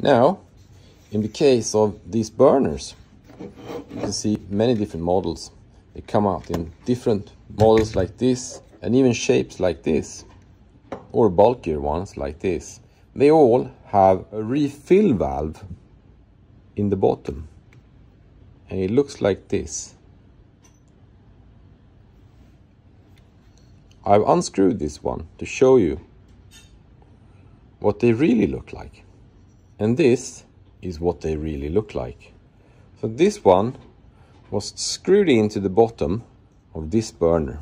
Now, in the case of these burners, you can see many different models. They come out in different models like this and even shapes like this or bulkier ones like this. They all have a refill valve in the bottom and it looks like this. I've unscrewed this one to show you what they really look like. And this is what they really look like. So this one was screwed into the bottom of this burner.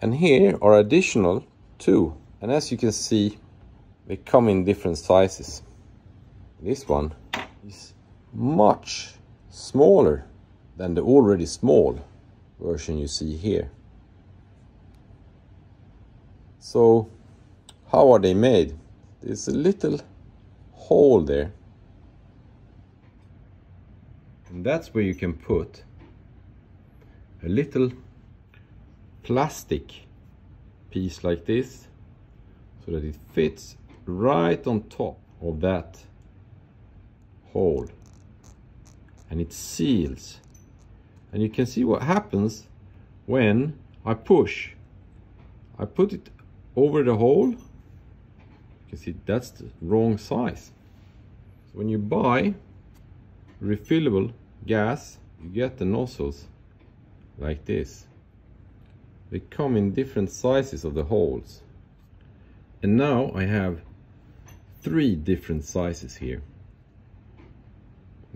And here are additional two. And as you can see, they come in different sizes. This one is much smaller than the already small version you see here. So how are they made? There's a little hole there. And that's where you can put a little plastic piece like this so that it fits right on top of that hole. And it seals. And you can see what happens when I push. I put it over the hole can see that's the wrong size. So when you buy refillable gas you get the nozzles like this. They come in different sizes of the holes. And now I have three different sizes here.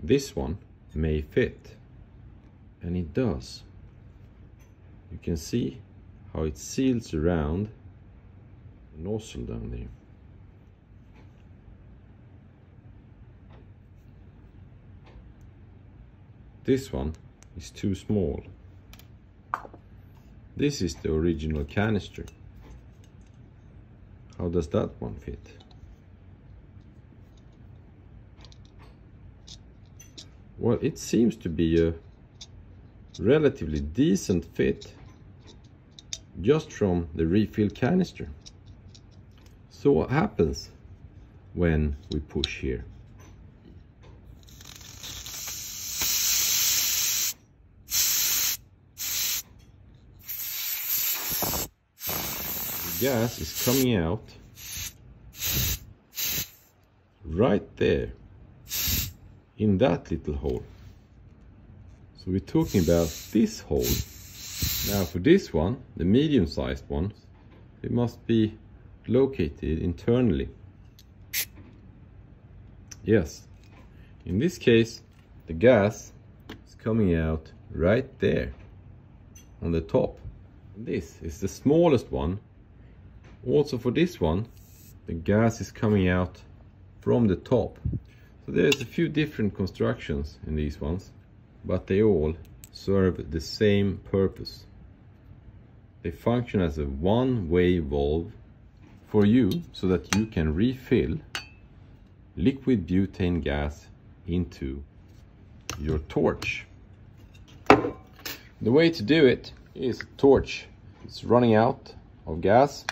This one may fit and it does. You can see how it seals around the nozzle down there this one is too small this is the original canister how does that one fit Well, it seems to be a relatively decent fit just from the refill canister. So what happens when we push here? The gas is coming out right there in that little hole. So we're talking about this hole. Now for this one, the medium-sized one, it must be located internally. Yes, in this case, the gas is coming out right there on the top. And this is the smallest one. Also for this one, the gas is coming out from the top so there's a few different constructions in these ones, but they all serve the same purpose. They function as a one-way valve for you so that you can refill liquid butane gas into your torch. The way to do it is torch. It's running out of gas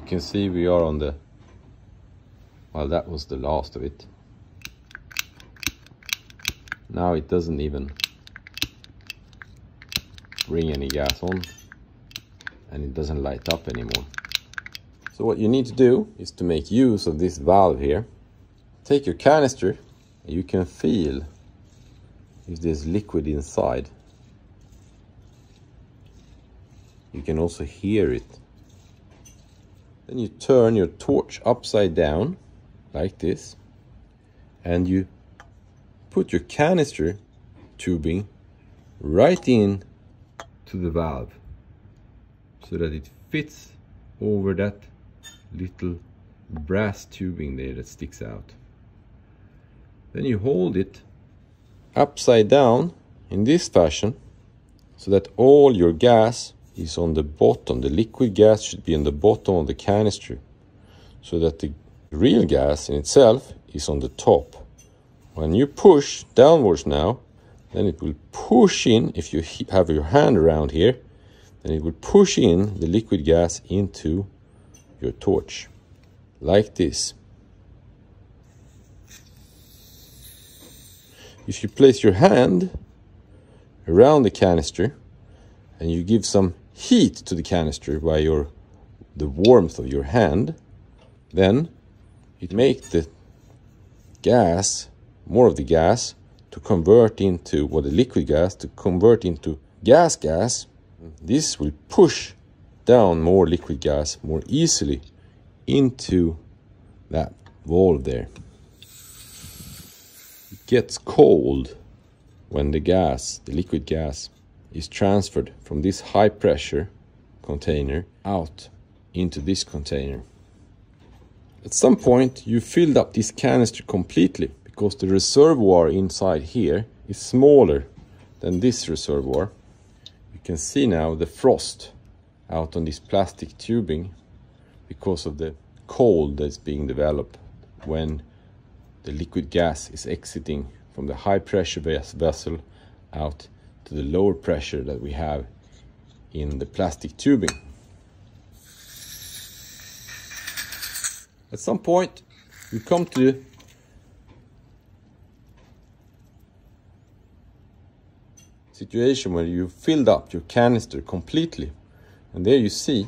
can see we are on the well that was the last of it. Now it doesn't even bring any gas on and it doesn't light up anymore. So what you need to do is to make use of this valve here. Take your canister you can feel if there's liquid inside. You can also hear it then you turn your torch upside down, like this, and you put your canister tubing right in to the valve so that it fits over that little brass tubing there that sticks out. Then you hold it upside down in this fashion so that all your gas is on the bottom. The liquid gas should be on the bottom of the canister so that the real gas in itself is on the top. When you push downwards now, then it will push in, if you have your hand around here, then it will push in the liquid gas into your torch, like this. If you place your hand around the canister and you give some heat to the canister by your the warmth of your hand, then it makes the gas, more of the gas, to convert into what the liquid gas to convert into gas gas. This will push down more liquid gas more easily into that valve there. It gets cold when the gas, the liquid gas, is transferred from this high pressure container out into this container. At some point you filled up this canister completely because the reservoir inside here is smaller than this reservoir. You can see now the frost out on this plastic tubing because of the cold that's being developed when the liquid gas is exiting from the high pressure vessel out to the lower pressure that we have in the plastic tubing. At some point, you come to situation where you filled up your canister completely. And there you see,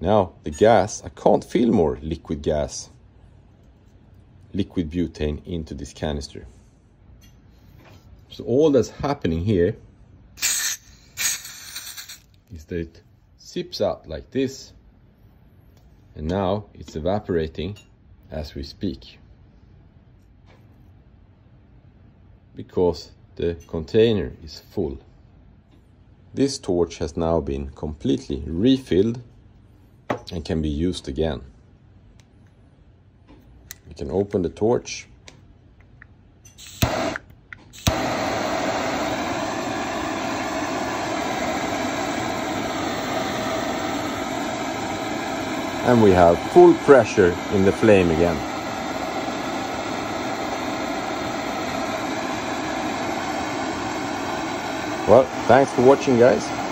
now the gas, I can't fill more liquid gas, liquid butane into this canister. So all that's happening here is that it sips out like this and now it's evaporating as we speak because the container is full. This torch has now been completely refilled and can be used again. We can open the torch and we have full pressure in the flame again. Well, thanks for watching guys.